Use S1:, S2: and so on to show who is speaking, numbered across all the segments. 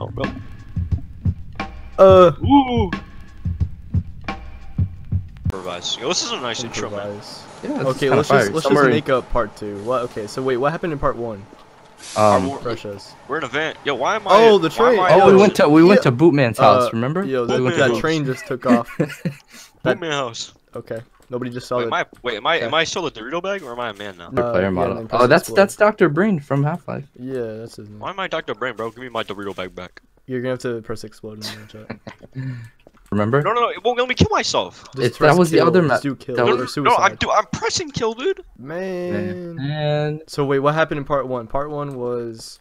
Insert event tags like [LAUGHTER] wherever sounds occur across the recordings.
S1: Oh, go.
S2: Uh.
S1: Ooh. Improvise. Yo, this is a nice intro, man.
S3: Yeah,
S2: Okay, let's
S3: fire.
S2: just let's
S3: Somewhere
S2: just make up part two. What? Okay, so wait, what happened in part one?
S3: Um,
S1: Our-
S2: Precious.
S1: We're in a van. Yo, why am I?
S2: Oh, the train.
S1: I
S3: oh,
S1: in
S3: we
S1: a-
S3: went to we went
S2: Yeah.
S3: to Bootman's house.
S2: Uh,
S3: remember?
S2: Yo, that, that train just took off. [LAUGHS]
S1: Bootman house.
S2: Okay, nobody just saw
S1: Wait,
S2: it.
S1: am I? Wait, am I?
S2: Okay.
S1: Am I still a Dorito bag or am I a man now?
S2: Uh,
S3: player model.
S2: and then press
S3: oh, that's
S2: explode.
S3: that's Doctor Breen from Half Life.
S2: Yeah, that's his name.
S1: Why am I Dr. Breen, bro? Give me my Dorito bag back.
S2: You're gonna have to press explode in the chat. [LAUGHS]
S3: Remember?
S1: No, no, no. It won't let me kill myself.
S3: It's- that
S2: press
S3: was the other
S2: just
S3: map-
S2: do kill
S1: No,
S2: or
S1: no,
S2: suicide.
S1: no, I'm do I'm pressing kill, dude.
S2: Man.
S3: And
S2: So wait, what happened in part one? Part one was.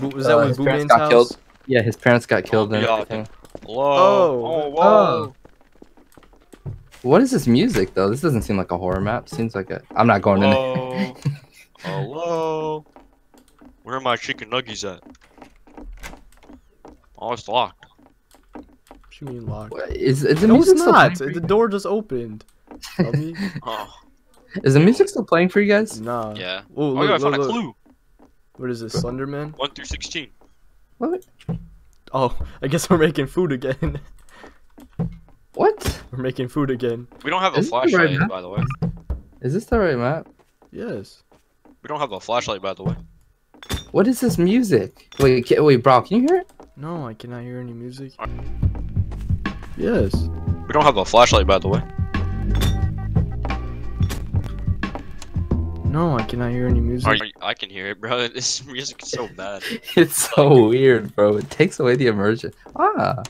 S2: Bo- Was
S3: Uh,
S2: that when Boo
S3: parents
S2: Man's
S3: got
S2: house?
S3: killed. yeah, his parents got killed and
S1: yeah.
S3: everything.
S1: Whoa.
S2: Oh.
S1: Oh, whoa.
S3: What is this music though? This doesn't seem like a horror map. Seems like a. I'm not going in there.
S1: Hello. [LAUGHS] Hello. Where are my chicken nuggies at? Oh, it's locked.
S2: What do you mean locked?
S3: What- Is is the
S2: No, it's
S3: music still
S2: not.
S3: playing?
S2: The door just opened. [LAUGHS]
S1: Oh,
S3: Is the music still playing for you guys?
S2: nah.
S1: yeah.
S2: Oh,
S1: Oh,
S2: look,
S1: yeah, I
S2: look,
S1: found a
S2: look.
S1: clue.
S2: What is this, Slenderman?
S1: 1 through 16.
S3: What?
S2: Oh, I guess we're making food again. [LAUGHS]
S3: What? [LAUGHS]
S2: we're making food again.
S1: We don't have a
S3: Is it the right
S1: flashlight, by the way.
S3: Is this the right map?
S2: Yes.
S1: We don't have a flashlight, by the way.
S3: What is this music? Wait, ca- wait, bro, can you hear it?
S2: No, I cannot hear any music. Yes.
S1: We don't have a flashlight, by the way.
S2: No, I cannot hear any music.
S1: Are you, I can hear it, bro. [LAUGHS] This music is so bad. [LAUGHS]
S3: It's so weird, bro. It takes away the immersion. Ah.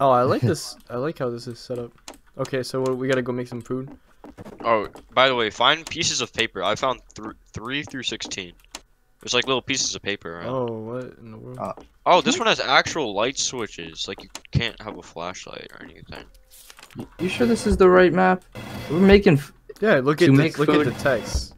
S2: Oh, I like [LAUGHS] this. I like how this is set up. Okay, so we gotta go make some food.
S1: Oh, by the way, find pieces of paper. I found th 3 through 16. There's like little pieces of paper, right?
S2: Oh, what in the world?
S3: Uh,
S1: Oh, this one has actual light switches. Like you can't have a flashlight or anything.
S3: You- You sure this is the right map? We're making f-
S2: yeah, look at the,
S3: make
S2: look at the text.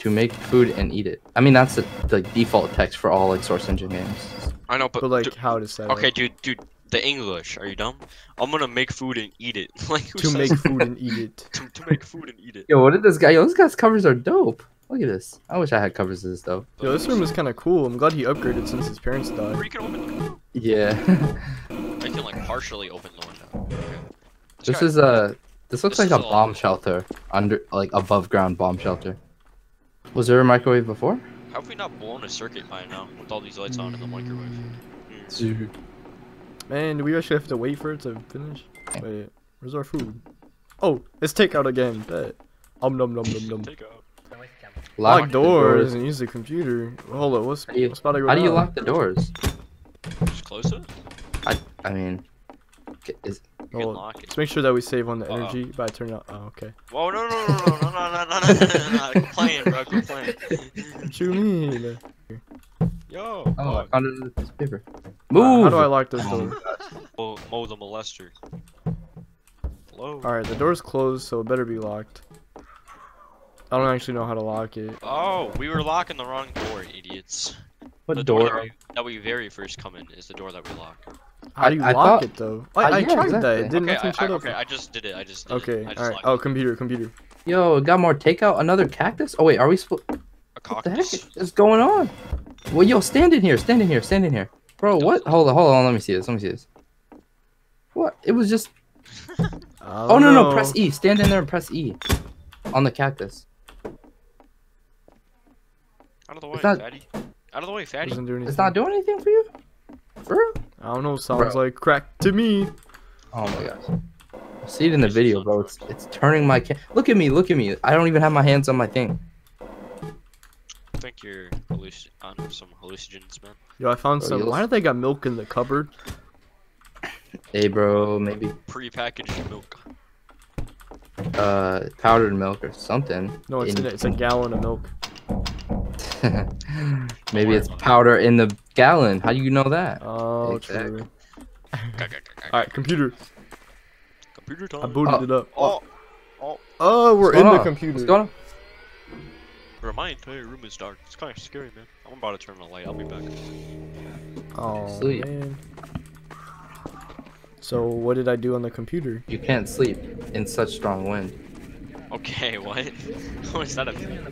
S3: to make food and eat it. I mean, that's the, the default text for all like source engine games.
S1: I know, but,
S2: But like how to set
S1: okay,
S2: it.
S1: dude, dude, the English. Are you dumb? I'm gonna make food and eat it. [LAUGHS] like who
S2: To
S1: says
S2: make food and eat it. [LAUGHS]
S1: to, to make food and eat it.
S3: Yo, what did this guy? Yo, this guy's covers are dope. Look at this. I wish I had covers of this though.
S2: Yo, this room is kind of cool. I'm glad he upgraded since his parents
S1: Or
S2: died.
S1: you can open the window.
S3: Yeah. [LAUGHS]
S1: I can like partially open the window. Okay.
S3: this
S1: guy-
S3: is a. This looks
S1: This
S3: like a
S1: a-
S3: bomb shelter under like above ground bomb shelter. Was there a microwave before?
S1: How have we not blown a circuit by now with all these lights on in the microwave? Hmm.
S2: Man, do we actually have to wait for it to finish? Wait, where's our food? Oh, it's takeout again. Bet. Um num num num num.
S1: Take out.
S2: Lock
S3: the
S2: doors and use the computer. Hold up, what's,
S3: How do you-
S2: what's about to go
S3: How do you lock the doors?
S1: Just close it.
S3: I I mean, is
S1: You can
S2: Hold up. Let's make sure that we save on the
S1: Uh-oh.
S2: energy by turning out. Oh, okay.
S1: Whoa, no, no, no, no, no, no, no, no, no, no, no, no, quit playing, bro, quit playing.
S2: What you mean?
S1: Yo.
S3: oh, I
S1: Oh,
S3: found it in this paper.
S2: Uh, how do I lock this
S3: Oh.
S2: door?
S1: Mo, Mo the molester. Hello.
S2: Alright, the door's closed, so it better be locked. I don't actually know how to lock it.
S1: Oh, we were locking the wrong door, idiots.
S3: What
S1: the
S3: door?
S1: that we, that we very first come in is the door that we lock.
S2: How do you
S3: I
S2: lock
S3: thought-
S2: it though? I, I
S3: yeah,
S2: tried that. It didn't
S1: Okay, I,
S2: showed
S1: I,
S2: up.
S1: okay, I just did it. I just did
S2: Okay,
S1: it. I just
S2: alright. Oh,
S1: it.
S2: computer, computer.
S3: Yo, got more takeout. Another cactus. Oh wait, are we supposed?
S1: a
S3: What the heck
S1: cactus.
S3: is going on? Well, yo, stand in here, stand in here, stand in here, bro. What? Hold on, hold on. Let me see this. Let me see this. What? It was just. [LAUGHS] Oh no, no, press E. Stand in there and press E. On the cactus.
S1: Out of the way,
S3: It's not-
S1: fatty. Out of the way, fatty.
S2: Doesn't do anything.
S3: It's not doing anything for you, for real?
S2: I don't know. Sounds
S3: Bro.
S2: like crack to me.
S3: Oh my gosh. See it in the video, bro. It's it's turning my. Ca- look at me, look at me. I don't even have my hands on my thing.
S1: I think you're halluc- on some hallucinogens, man.
S2: Yo, I found
S3: Bro,
S2: some. Why do they got milk in the cupboard?
S3: Hey, bro, maybe
S1: Pre-packaged milk.
S3: uh powdered milk or something.
S2: No, it's
S3: in-
S2: in, it's a gallon of milk. [LAUGHS]
S3: maybe it's powder in the gallon. How do you know that?
S2: Oh,
S3: Exactly.
S2: true. Alright, computer.
S1: Computer time.
S2: I booted
S3: Oh.
S2: it up.
S1: Oh,
S2: Oh, oh we're
S3: What's
S2: in the
S3: on?
S2: computer.
S3: What's going on?
S1: Bro, my entire room is dark. It's kind of scary, man. I'm about to turn the light. I'll be back.
S2: Oh
S3: Sleep.
S2: man. So what did I do on the computer?
S3: You can't sleep in such strong wind.
S1: Okay, [LAUGHS] what? what is that a thing?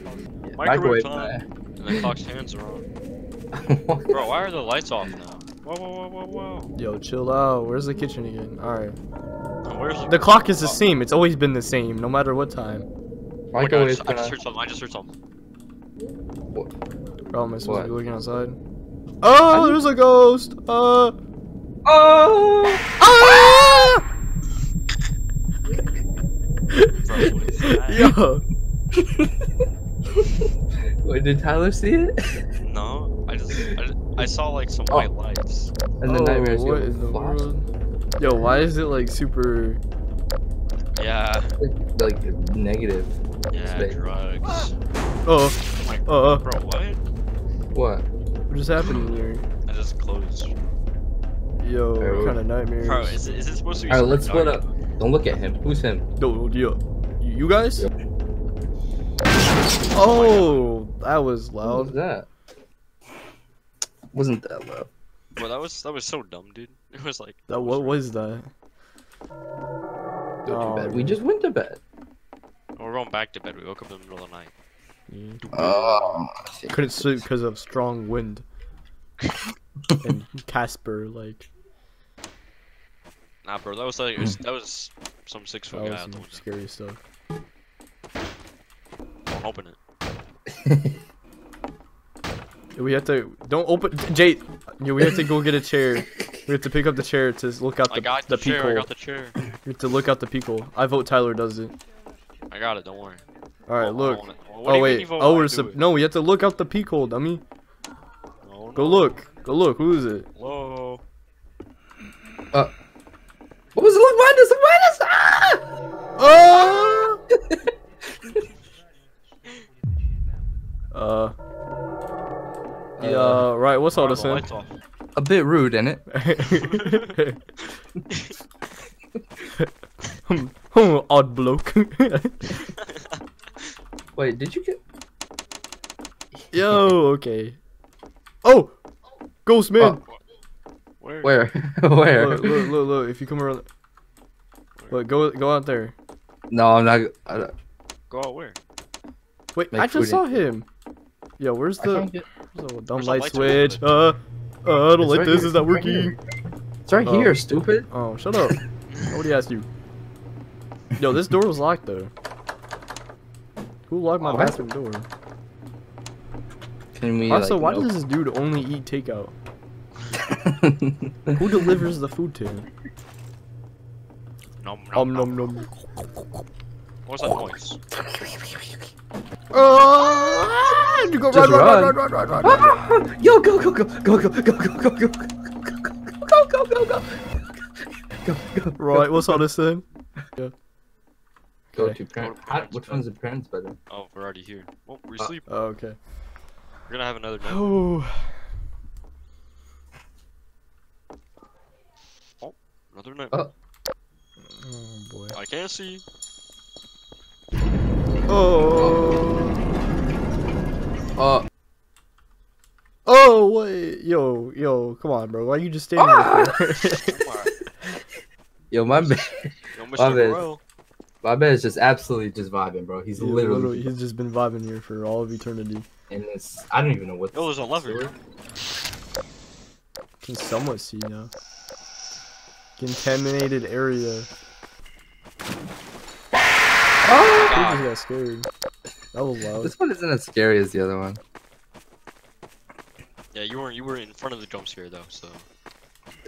S3: Microwave.
S1: Microwave time. And the clock's hands are on. [LAUGHS] Bro, why are the lights off now? Whoa, whoa, whoa, whoa, whoa.
S2: Yo, chill out. Where's the kitchen again? Alright.
S1: Oh, Where's
S2: The clock is the same. It's always been the same, no matter what time.
S1: Oh my God, I
S3: Michael is
S1: just, I just heard something. I just heard something.
S2: Bro, am I supposed
S3: What?
S2: to be looking outside? Oh, there's a ghost! Uh.
S3: Oh!
S2: Ah!
S1: Bro, what is?
S2: Yo! [LAUGHS]
S3: Wait, did Tyler see it?
S1: No, I just, I just, I saw like some
S3: Oh.
S1: white lights.
S3: And the
S2: oh,
S3: nightmares
S2: what in the
S3: flash.
S2: world? Yo, why is it like super.
S1: Yeah,
S3: Like negative.
S1: yeah,
S3: Space.
S1: drugs.
S2: Oh,
S1: Oh my,
S2: uh,
S1: bro, what?
S3: What?
S2: what just happened here?
S1: I just closed.
S2: Yo,
S3: Alright,
S2: what kind of nightmares?
S1: Bro, is it, is it supposed to be?
S3: Alright, let's split up. Don't look at him. Who's him?
S2: No, yo. You you guys?
S3: Yep.
S2: Oh, that was
S3: What
S2: loud.
S3: was that? Wasn't that loud?
S1: Well, that was that was so dumb, dude. It was like.
S2: That what was that?
S3: Go to
S2: Oh,
S3: bed. We just went to bed.
S1: We're going back to bed. We woke up in the middle of the night.
S2: Yeah.
S3: Oh.
S2: Couldn't sleep because of strong wind. and Casper, like,
S1: Nah, bro, that was like was, that was some six
S2: that
S1: foot guy
S2: was
S1: the
S2: some
S1: window.
S2: scary stuff.
S1: Don't open it. [LAUGHS]
S2: We have to don't open Jay. Yeah, we have to go get a chair. We have to pick up the chair to look out the
S1: I
S2: the
S1: got
S2: the,
S1: the, chair. I got the chair.
S2: We have to look out the people. I vote Tyler does it.
S1: I got it. Don't worry.
S2: All right,
S1: Oh,
S2: look.
S1: I wanna- what
S2: Oh wait.
S1: you
S2: Oh, we're
S1: do
S2: sup-
S1: it?
S2: no. We have to look out the peak peephole, dummy.
S1: No,
S2: Go
S1: no.
S2: look. Go look. Who is it?
S1: Whoa.
S3: What was it? Look behind us! Look behind us! Ah!
S2: Oh. [LAUGHS] uh. Yeah. Right. What's all this?
S1: the
S2: in?
S3: A bit rude, ain't it? [LAUGHS] [LAUGHS]
S2: Odd bloke.
S3: Wait, did you get?
S2: Yo. [LAUGHS] Okay. Oh. Ghost man.
S1: Where?
S3: Where? [LAUGHS] Where?
S2: Look, look, look, look. If you come around. Look. Go. Go out there.
S3: No, I'm not. I, don't-
S1: Go out where?
S2: Wait.
S3: Make
S2: I just saw him. Yo. Where's the?
S3: can't get-
S2: Where's the dumb
S1: Where's the
S2: light switch? Uh. Uh. I don't
S3: It's
S2: like
S3: right
S2: this.
S3: here,
S2: Is not
S3: it's right
S2: working?
S3: It's right
S2: Oh.
S3: here, stupid.
S2: Oh, shut up. [LAUGHS] Nobody asked you. Yo, this door was locked though. Who locked my
S3: Oh,
S2: bathroom door?
S3: Can we?
S2: Also,
S3: like,
S2: why
S3: nope.
S2: does this dude only eat takeout? Who delivers the food to him?
S1: Nom
S2: Um,
S1: nom
S2: nom
S1: nom.
S2: nom.
S1: What's that noise?
S2: Oh, you go
S3: Just
S2: run, run,
S3: run.
S2: run, run, run, run, run.
S3: Yo, go, go, go, go, go, go, go, go, go, go, go, go, go, go, go, go, go.
S2: Right, what's all this then?
S3: Go
S2: Okay.
S3: to parents.
S1: Go
S3: Which one's the parents' bedroom?
S1: Oh, we're already here. Oh, we're
S3: Uh,
S1: asleep.
S2: Oh, okay.
S1: We're gonna have another night. [SIGHS]
S2: Oh,
S1: Another night.
S3: Uh.
S2: oh boy.
S1: I can't see.
S2: Oh.
S3: Uh,
S2: Oh wait, yo, yo, come on, bro. Why are you just standing there? for? [LAUGHS]
S3: Yo, my bad,
S1: Yo,
S3: My
S1: Mr.
S3: bad.
S1: Morel.
S3: my bad is just absolutely just vibing, bro. He's
S2: Yeah,
S3: literally,
S2: he's just been vibing here for all of eternity.
S3: And it's I don't even know what.
S1: Yo, there's a lever.
S2: Can somewhat see now. Contaminated area.
S3: Oh!
S2: I
S1: God.
S2: just got scared. That was loud.
S3: This one isn't as scary as the other one.
S1: Yeah, you were you were in front of the jump scare though, so.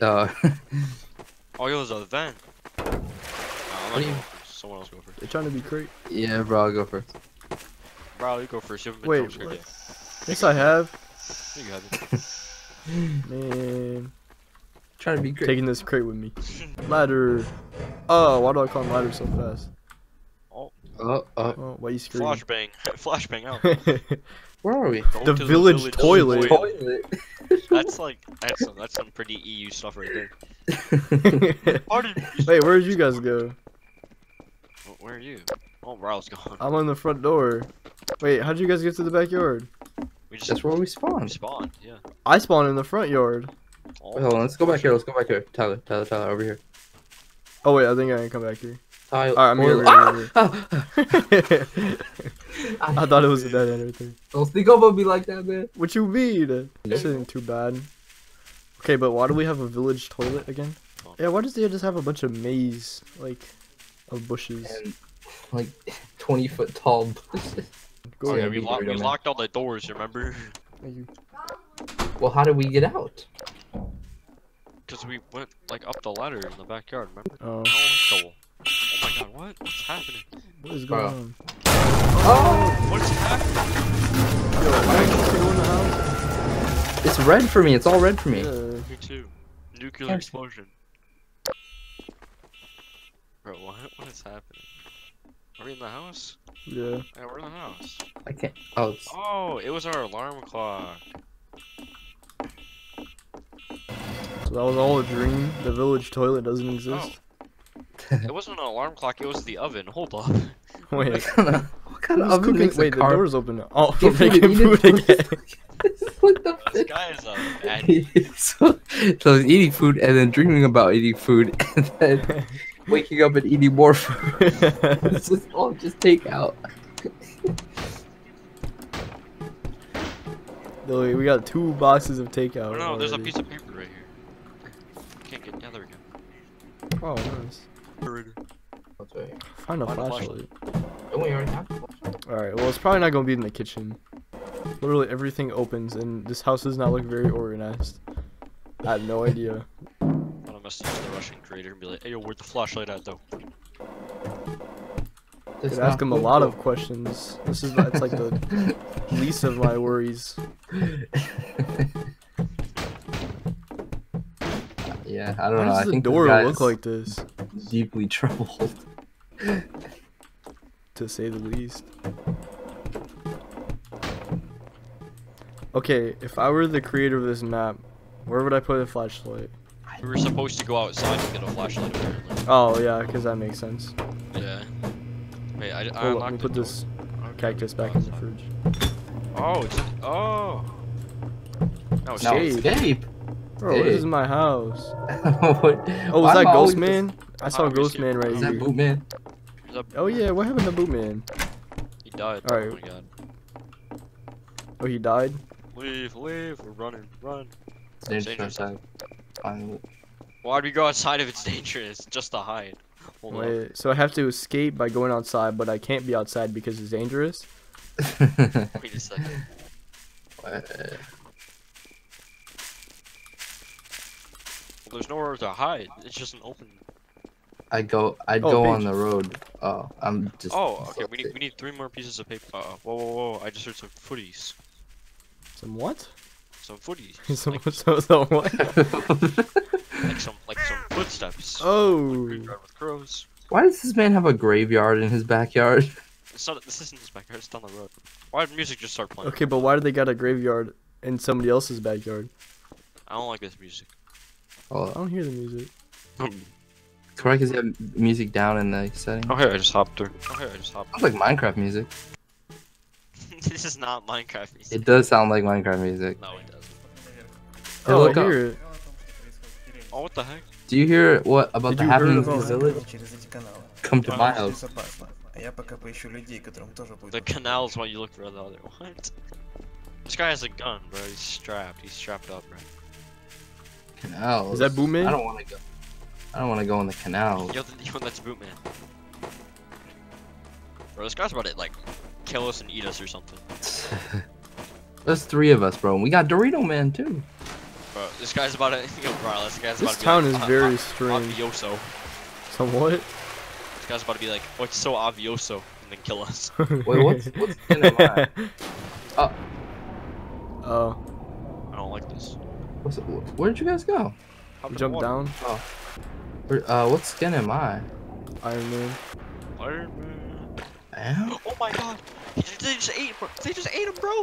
S3: Uh, [LAUGHS]
S1: Oh, yo, there's a vent. Nah, I'm
S3: What
S1: not
S3: do you-
S1: going first. Someone else go first.
S2: They're trying to be great.
S3: yeah, bro, I'll go first.
S1: Bro, you go first. You haven't been
S2: Wait,
S1: jump
S2: what?
S1: yet.
S2: Yes, I have.
S1: You haven't. [LAUGHS]
S2: Man,
S3: Trying to be great.
S2: taking this crate with me. Ladder. Oh, why do I call him ladder so fast? Oh.
S3: oh, oh,
S2: Oh, why you screaming?
S1: Flashbang. [LAUGHS] Flashbang out. [LAUGHS]
S3: where are we?
S1: Go
S2: The
S1: to
S2: village toilet.
S3: Toilet.
S1: That's like that's some, that's some pretty EU stuff right there. Pardon me.
S2: Wait, where did you guys go?
S1: Wh- Where are you? Oh, Ryle's [LAUGHS] gone.
S2: I'm on the front door. Wait, how'd you guys get to the backyard?
S1: We just
S3: That's where we
S1: we
S3: spawned.
S1: spawned. Yeah.
S2: I spawned in the front yard.
S1: Oh,
S3: Wait, hold on, let's go back here. Let's go back here. Tyler, Tyler, Tyler, over here.
S2: Oh wait, I think I can come back here.
S3: Tyler.
S2: Alright, I'm here, I'm here,
S3: ah! [LAUGHS]
S2: I thought it was a dead end right there.
S3: Don't sneak up on me like that, man.
S2: What you mean? This isn't too bad. Okay, but why do we have a village toilet again? Yeah, why does they just have a bunch of maze like of bushes?
S3: And like [LAUGHS] 20 foot tall bushes. [LAUGHS]
S2: Go
S1: Oh, yeah,
S2: ahead.
S1: we,
S3: be
S1: locked, we
S3: Man.
S1: locked all the doors, remember?
S2: You.
S3: Well, how did we get out?
S1: Because we went like up the ladder in the backyard, remember?
S2: Oh,
S1: Oh, so- oh my god, what? What's happening?
S2: what is going
S3: Bro.
S2: on?
S3: Oh!
S1: What's happening?
S2: Yo, why are you supposed to in the house?
S3: It's red for me. It's all red for me.
S2: Yeah.
S1: Me too. Nuclear explosion. Bro, what? What is happening? Are we in the house?
S2: Yeah.
S1: Yeah, we're in the house.
S3: I can't. Oh, it's.
S1: Oh, it was our alarm clock.
S2: So that was all a dream. The village toilet doesn't exist. Oh.
S1: It wasn't an alarm clock, it was the oven. Hold up. [LAUGHS]
S2: Wait.
S3: What kind of, what kind of oven
S2: cooking? Wait, the
S3: car-
S2: door's open. now. Oh,
S3: Get
S2: we're making food [LAUGHS] again.
S3: what the
S1: This guy is a bad [LAUGHS]
S3: so, so I was eating food and then dreaming about eating food and then waking up and eating more food. [LAUGHS] this is all just takeout.
S2: Lily, we got two boxes of takeout.
S1: Oh no, there's a piece of paper right here. Can't get. Yeah, there we go.
S2: Oh, nice.
S3: That's right.
S2: Find a
S1: Find a
S2: flashlight.
S3: Don't we already have
S2: Alright, well, it's probably not gonna be in the kitchen. Literally everything opens, and this house does not look very organized. I have no idea.
S1: I'm gonna message the Russian creator and be like, hey yo, where'd the flashlight at though?
S2: Could ask him a lot of questions. This is it's like the [LAUGHS] least of my worries.
S3: yeah, I don't
S2: Why
S3: know. I
S2: does the
S3: think
S2: door
S3: this
S2: look like this?
S3: deeply [LAUGHS] troubled.
S2: To say the least. Okay, if I were the creator of this map, where would I put a flashlight?
S1: We were supposed to go outside and get a flashlight apparently.
S2: Oh yeah, because that makes sense.
S1: Yeah. Wait, I, I
S2: Hold on, let me put
S1: door.
S2: this
S1: Okay,
S2: cactus
S1: go
S2: back in the
S1: outside.
S2: fridge.
S1: Oh, it's oh. No, it's
S3: No,
S2: Escape.
S3: escape.
S2: Bro, this is my house. [LAUGHS]
S3: what?
S2: Oh, was
S3: Why
S2: that
S3: am I
S2: Ghost Man? I saw
S1: Oh,
S2: Ghost. Man right
S3: Is
S2: here.
S3: that boot man?
S1: He
S2: Oh yeah, what happened to Bootman?
S1: He died.
S2: Alright.
S1: Oh my god.
S2: Oh, he died?
S1: Leave, leave, we're running, run.
S3: It's dangerous
S1: dangerous.
S3: outside. Finally.
S1: Why'd we go outside if it's dangerous? Just to hide. Hold on.
S2: So I have to escape by going outside, but I can't be outside because it's dangerous? [LAUGHS]
S1: Wait a second.
S3: Uh,
S1: Well, there's nowhere to hide. It's just an open.
S3: I go. I
S2: Oh,
S3: go on the road. Oh, I'm just.
S1: Oh, okay. We need we need three more pieces of paper. Uh, whoa, whoa, whoa! I just heard some footies.
S2: Some what?
S1: Some footies. [LAUGHS]
S2: some,
S1: like,
S2: some, [LAUGHS] some what?
S1: Like some like some footsteps.
S2: Oh.
S1: Graveyard with crows.
S3: Why does this man have a graveyard in his backyard? [LAUGHS]
S1: It's not. This isn't his backyard. It's down the road. Why did music just start playing?
S2: Okay, but why do they got a graveyard in somebody else's backyard?
S1: I don't like this music.
S2: Oh, I
S3: Oh,
S2: don't hear the music. Oh.
S3: correct. Is have music down in the setting?
S1: Oh, here I just hopped through. Oh, here I just hopped.
S3: Sounds like Minecraft music. [LAUGHS]
S1: this is not Minecraft music.
S3: It does sound like Minecraft music.
S1: No, it doesn't.
S3: Hey,
S2: oh,
S3: look
S2: I
S3: up.
S2: hear it.
S1: Oh, what the heck?
S3: Do you hear what about
S2: Did
S3: the happenings
S2: of
S3: the village? Come to my house.
S1: The canal is why you look for the other. What? This guy has a gun, bro. He's strapped. He's strapped up, bro.
S3: Canal.
S2: Is that Bootman?
S3: I don't want to go. I don't want to go in the canal.
S1: Yo, yo, that's Bootman. Bro, this guy's about to like kill us and eat us or something. [LAUGHS]
S3: There's three of us, bro. And we got Dorito Man too.
S1: Bro, this guy's about to. [LAUGHS] Yo, bro, this guy's about
S2: This
S1: to be
S2: town
S1: like,
S2: is
S1: "Ah,
S2: very strange.
S1: Avioso.
S2: Some what?
S1: This guy's about to be like, oh, it's so avioso, and then kill us. [LAUGHS]
S3: Wait, what's what's skin am I? Oh.
S2: Oh,
S1: I don't like this.
S3: What's, where did you guys go?
S1: Hop in the
S2: jump
S1: water.
S2: down.
S3: Where, uh, what skin am I?
S2: Iron Man.
S1: Iron Man.
S3: Am?
S1: Oh my god! They just ate, bro. They just ate him, bro.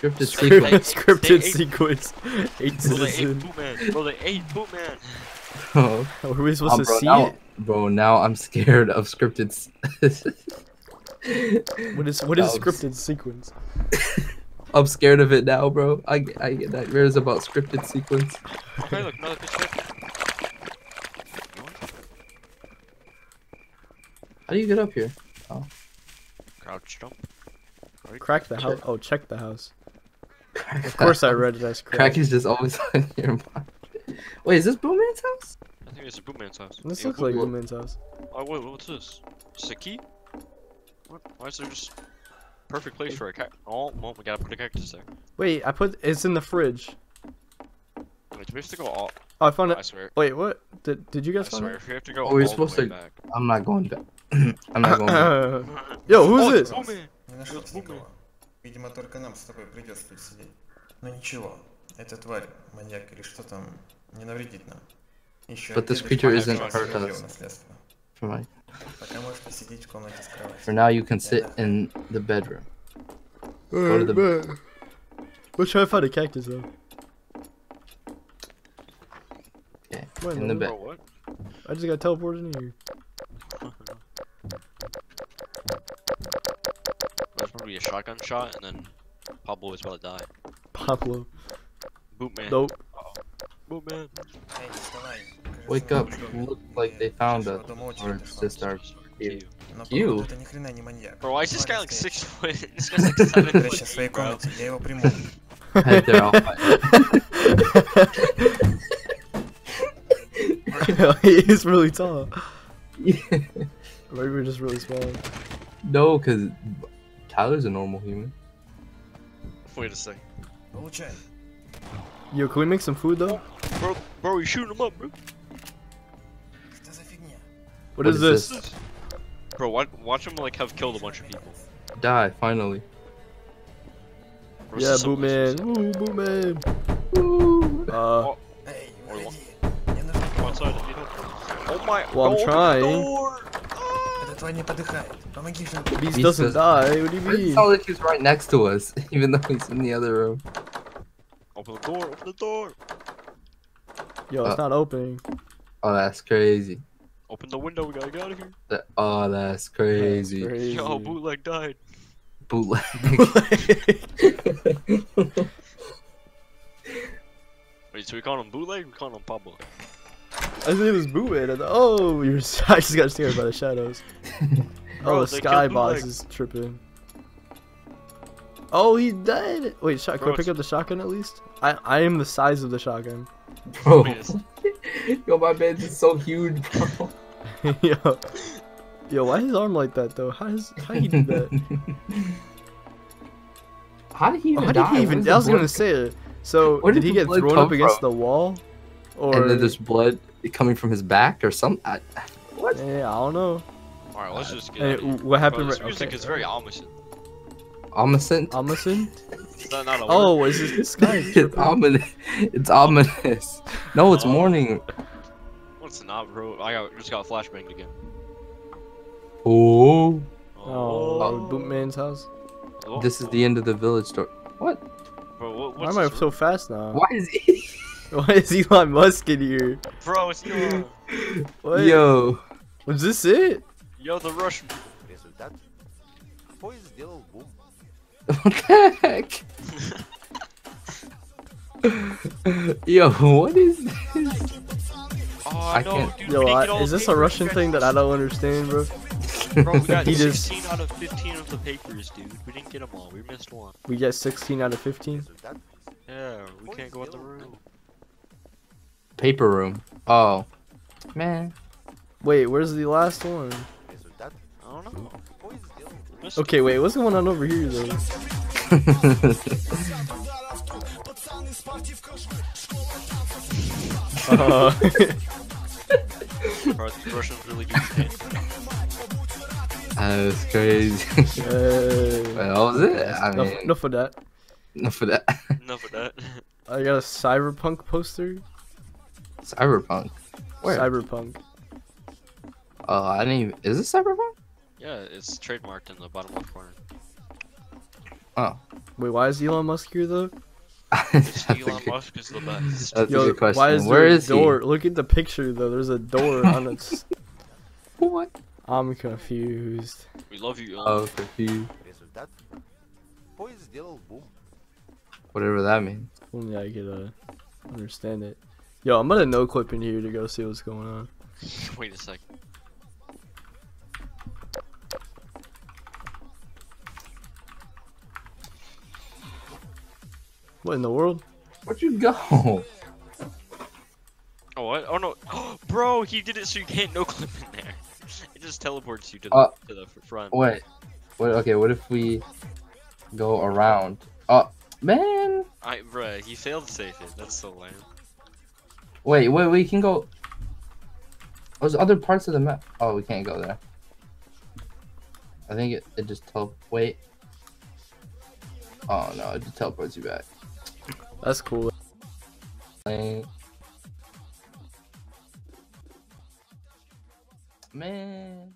S3: Scripted
S2: Scripted,
S3: sequel. [LAUGHS]
S1: They-
S2: scripted sequence. Eight
S1: Bro, they
S2: citizen.
S1: Bootman. Bro, they ate Bootman.
S3: Oh,
S2: Were we supposed
S3: oh,
S2: to
S3: bro,
S2: see
S3: now,
S2: it?
S3: bro, now I'm scared of scripted. [LAUGHS]
S2: What is what is
S3: was-
S2: scripted sequence? [LAUGHS]
S3: I'm scared of it now, bro. I, I get nightmares about scripted sequence.
S1: Okay, look, another piece of paper.
S3: How do you get up here? Oh.
S1: Crouch jump.
S2: Crack the house. Oh, check the house. Crack of course I read it as
S3: crack.
S2: Crack
S3: is just always [LAUGHS] on your mind. Wait, is this Bootman's house?
S1: I think it's a Bootman's house.
S2: This
S1: yeah,
S2: looks like Bootman's house.
S1: Oh wait, what's this? Is a key? What? Why is there just perfect place for a cat? Oh, well, we gotta put a cactus there.
S2: Wait, I put- it's in the fridge.
S1: Wait, do we have to go all-
S2: Oh, I found it.
S1: I swear.
S2: Wait, what? Did, did you guys I find
S1: swear,
S2: it?
S1: if have to go
S3: oh, we're supposed to-
S1: back.
S3: I'm not going back. [CLEARS THROAT] I'm not going back. [COUGHS]
S2: Yo, who's
S1: oh,
S2: this?
S4: Видимо, только нам с тобой придется тут сидеть. Но ничего, эта тварь, маньяк или что там, не навредит нам. Еще
S3: But this
S4: отделишь
S3: creature
S4: от
S3: isn't
S4: нашего
S3: hurt
S4: своего
S3: us.
S4: наследства.
S3: For my,
S4: Пока можете сидеть в комнате с
S3: for
S4: кроватью.
S3: now, you can sit in the bedroom. Go to the-
S2: Alright, man. Let's try to find a cactus though.
S3: Okay,
S2: Wait,
S3: in the
S2: no,
S3: bed.
S1: Bro, what?
S2: I just got teleported in here.
S1: shotgun shot, and then Pablo is about to die.
S2: Pablo.
S1: Bootman.
S2: Nope.
S1: Bootman.
S4: Эй, вставай. Кажется,
S3: Wake
S4: мы
S3: up.
S4: в
S3: Look
S4: доме.
S3: like they
S4: И
S3: found
S4: нашего
S3: us.
S4: дома очень
S3: Or
S4: отошло.
S3: it's just our
S1: Q.
S4: Но
S3: Q.
S4: походу это ни хрена не маньяк.
S1: Bro, why is this guy
S4: Парень
S1: like
S4: стоит.
S1: six foot? [LAUGHS] this guy's like seven
S4: Прячься
S1: foot
S4: в своей
S1: eight, bro.
S4: комнате, я его приму.
S3: head there. I'll fight.
S2: He's [LAUGHS] really tall. [LAUGHS] Maybe we're just really small.
S3: no, because Tyler's a normal human.
S1: Wait a sec.
S4: Okay.
S2: Yo, can we make some food though?
S1: Bro, bro, you shooting him up, bro.
S2: What is,
S3: is
S2: this?
S3: this?
S1: Bro, watch, watch him like have killed a bunch of people.
S3: Die, finally.
S2: Yeah,
S1: boot
S2: man.
S1: Ooh,
S2: boot man.
S3: Ooh.
S2: Uh.
S1: Oh my.
S2: Well, I'm trying
S1: door.
S4: Эта тварь не подыхает. Помоги же.
S2: Beast
S3: Beast
S2: doesn't
S3: doesn't-
S2: die. What do you
S3: It's
S2: mean?
S3: not like he's right next to us, [LAUGHS] even though he's in the other room.
S1: Open the door. Open the door.
S2: Yo, it's
S3: Uh,
S2: not opening.
S3: Oh, that's crazy.
S1: Open the window. We gotta get out of here.
S3: That, oh, that's crazy.
S2: Crazy.
S1: Yo, bootleg died.
S3: Bootleg. [LAUGHS] [LAUGHS]
S1: Wait, so we call him bootleg? We call him Pablo.
S2: I think it was Bootman. I thought, oh, you're, [LAUGHS] I just got scared by the shadows. [LAUGHS]
S1: Oh, bro,
S2: oh, the
S1: they
S2: sky boss
S1: Bootleg.
S2: is tripping. Oh, he died. Wait, shot. Can
S1: Bro,
S2: I pick
S1: it's-
S2: up the shotgun at least? I I am the size of the shotgun.
S3: Bro.
S1: Wait a sec.
S3: Yo, my man's is so huge, bro. [LAUGHS]
S2: yo, yo, why his arm like that though? How does how he do that?
S3: How did he
S2: Oh,
S3: even
S2: how
S3: die?
S2: did he even?
S3: Where's
S2: I was gonna say it. So did
S3: did
S2: he get thrown
S3: come
S2: up against the wall? Or
S3: And then there's blood coming from his back or something. I, what?
S2: yeah, I don't know.
S1: Alright, let's just get
S2: Hey,
S1: out of here.
S2: what
S1: Bro,
S2: happened?
S1: this
S2: right-
S1: music
S2: okay.
S1: is very ominous.
S3: Omniscient?
S2: Omniscient?
S1: Is not a word?
S2: Oh, is this, this guy? [LAUGHS]
S3: it's ominous. It's ominous. No, it's
S1: Oh.
S3: morning.
S1: What's not, bro? I got, just got flashbanged again.
S3: Oh.
S2: Oh, oh. Bootman's house.
S1: Oh,
S3: This is the end of the village story. What?
S1: Bro, what,
S2: Why am I so
S1: room?
S2: fast now?
S3: Why is he? [LAUGHS] [LAUGHS]
S2: Why is Elon Musk in here?
S1: Bro, it's
S2: What?
S3: Yo.
S2: Was this it?
S1: Yo, the Russian. [LAUGHS]
S3: What the heck? Yo, what is this?
S1: Oh,
S3: I
S1: no,
S3: can't.
S1: Dude,
S2: Yo, I, is this a Russian thing that I don't understand, bro? [LAUGHS]
S1: bro, we got
S2: 16 just...
S1: out of 15 of the papers, dude. We didn't get them all. We missed one.
S2: We got 16 out of 15?
S1: Yeah, we can't go out the room.
S3: Paper room. Oh. Man.
S2: Wait, where's the last one? Okay, wait, what's going on over here though? [LAUGHS] uh.
S3: That's crazy.
S2: Wait,
S3: what was it? I
S2: enough, enough of that.
S3: Enough of that.
S1: enough of that.
S2: I got a cyberpunk poster.
S3: Cyberpunk. Where?
S2: Cyberpunk.
S3: Oh, I didn't even. Is this Cyberpunk?
S1: Yeah, it's trademarked in the bottom left corner.
S3: Oh.
S2: Wait, why is Elon Musk here though? [LAUGHS]
S3: That's
S1: Elon Musk is the best.
S3: That's
S2: Yo, a
S3: good question.
S2: Why is
S3: Where
S2: there
S3: is a
S2: door? He? Look at the picture though. There's a door [LAUGHS] on it.
S3: what?
S2: I'm confused.
S1: We love you, Elon.
S3: Oh, confused. Whatever that means.
S2: Only I could uh, understand it. Yo, I'm gonna no clip in here to go see what's going on. [LAUGHS]
S1: Wait a second.
S2: What in the world?
S3: Where'd you go?
S1: Oh what? Oh no, [GASPS] bro, he did it so you can't no clip in there. [LAUGHS] It just teleports you to the
S3: Uh,
S1: to the front.
S3: Wait. What? Okay. What if we go around? Oh man.
S1: I, bruh, he failed to save it. That's so lame.
S3: Wait. Wait. We can go. There's other parts of the map. Oh, we can't go there. I think it, it just tel. Wait. Oh no! It just teleports you back.
S2: That's cool.
S3: Like, Man.